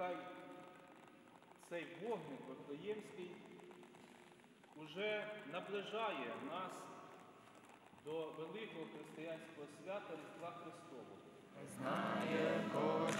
хай цей вогник Вифлеємський уже наближає нас до великого християнського свята Різдва Христового. Знає кожен